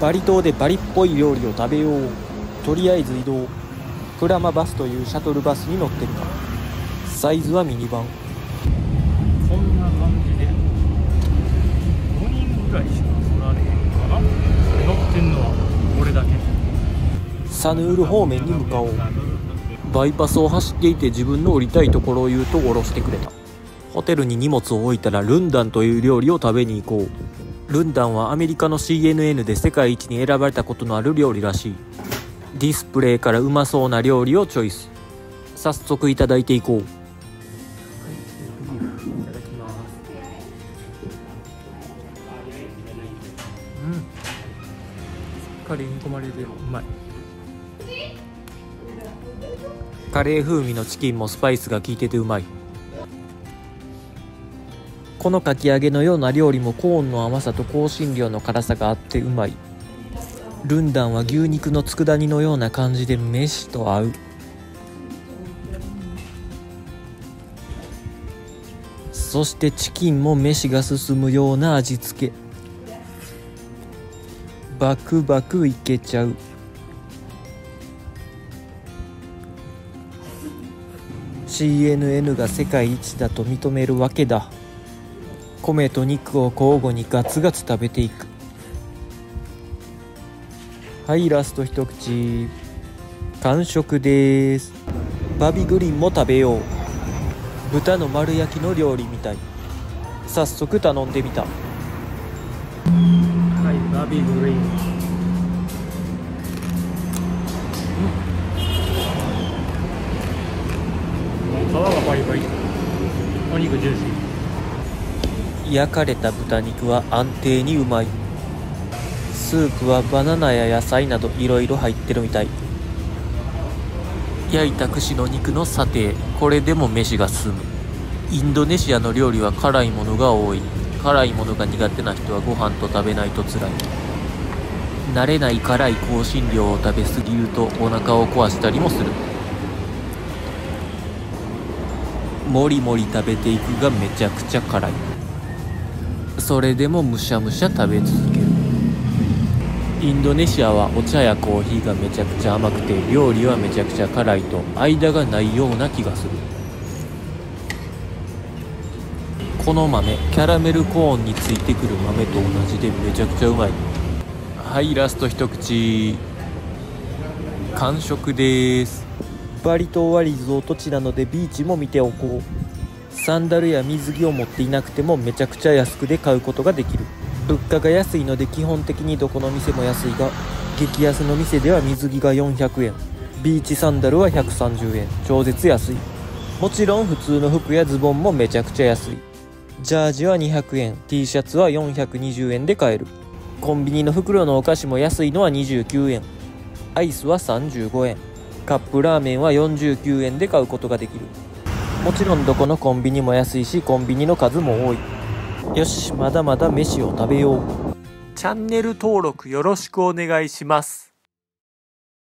バリ島でバリっぽい料理を食べよう。とりあえず移動。プラマバスというシャトルバスに乗ってるかサイズはミニバン。こんな感じで5人ぐらいしか乗られへんかな乗ってんのは俺だけサヌール方面に向かおう。バイパスを走っていて自分の降りたいところを言うと降ろしてくれた。ホテルに荷物を置いたらルンダンという料理を食べに行こう。ルンダンはアメリカの CNN で世界一に選ばれたことのある料理らしい。ディスプレイからうまそうな料理をチョイス。早速いただいていこう。いただきます。うん。しっかり煮込まれてる。うまい。カレー風味のチキンもスパイスが効いててうまいこのかき揚げのような料理もコーンの甘さと香辛料の辛さがあってうまい。ルンダンは牛肉の佃煮のような感じで飯と合う。そしてチキンも飯が進むような味付け。バクバクいけちゃう。CNN が世界一だと認めるわけだ。米と肉を交互にガツガツ食べていく。はいラスト一口。完食です。バビグリーンも食べよう。豚の丸焼きの料理みたい。早速頼んでみた。はいバビグリーン皮がパリパリ。お肉ジューシー。焼かれた豚肉は安定にうまい。スープはバナナや野菜などいろいろ入ってるみたい。焼いた串の肉のサテこれでも飯が進む。インドネシアの料理は辛いものが多い。辛いものが苦手な人はご飯と食べないと辛い。慣れない辛い香辛料を食べ過ぎるとお腹を壊したりもする。もりもり食べていくがめちゃくちゃ辛い。それでもむしゃむしゃ食べ続ける。インドネシアはお茶やコーヒーがめちゃくちゃ甘くて料理はめちゃくちゃ辛いと間がないような気がする。この豆キャラメルコーンについてくる豆と同じでめちゃくちゃうまい。はいラスト一口。完食です。バリ島はリゾート地なのでビーチも見ておこう。サンダルや水着を持っていなくてもめちゃくちゃ安くで買うことができる。物価が安いので基本的にどこの店も安いが激安の店では水着が400円。ビーチサンダルは130円。超絶安い。もちろん普通の服やズボンもめちゃくちゃ安い。ジャージは200円。T シャツは420円で買える。コンビニの袋のお菓子も安いのは29円。アイスは35円。カップラーメンは49円で買うことができる。もちろんどこのコンビニも安いしコンビニの数も多い。よしまだまだ飯を食べよう。チャンネル登録よろしくお願いします。